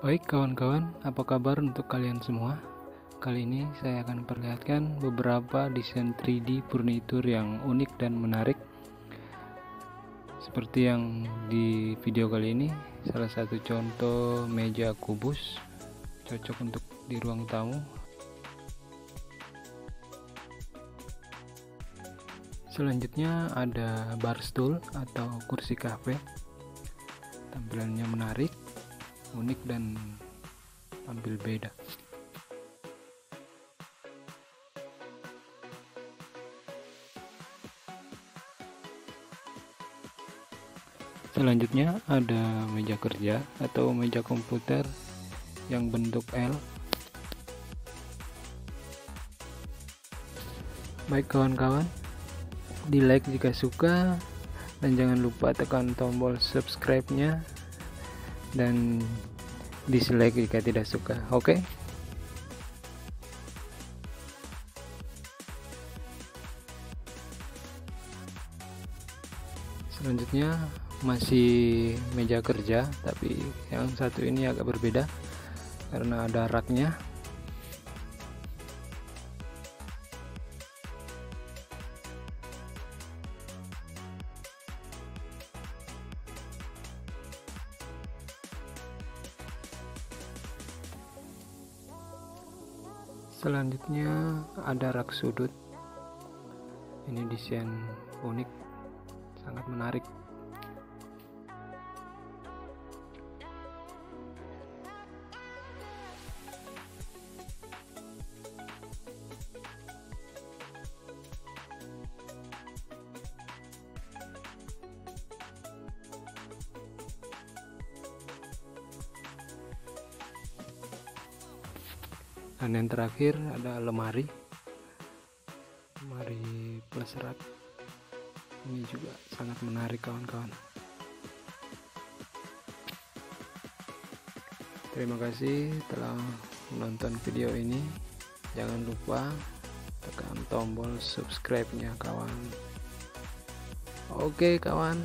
Baik kawan-kawan, apa kabar untuk kalian semua? Kali ini saya akan perlihatkan beberapa desain 3D furnitur yang unik dan menarik. Seperti yang di video kali ini, salah satu contoh meja kubus Cocok untuk di ruang tamu. Selanjutnya ada bar stool atau kursi cafe Tampilannya menarik unik dan tampil beda. Selanjutnya ada meja kerja atau meja komputer yang bentuk L. Baik kawan-kawan di like jika suka dan jangan lupa tekan tombol subscribe nya dan dislike jika tidak suka oke okay? selanjutnya masih meja kerja tapi yang satu ini agak berbeda karena ada raknya selanjutnya ada rak sudut. Ini desain unik sangat menarik dan yang terakhir ada lemari. Lemari plus rak ini juga sangat menarik kawan-kawan. Terima kasih telah menonton video ini. Jangan lupa tekan tombol subscribe nya kawan. Oke kawan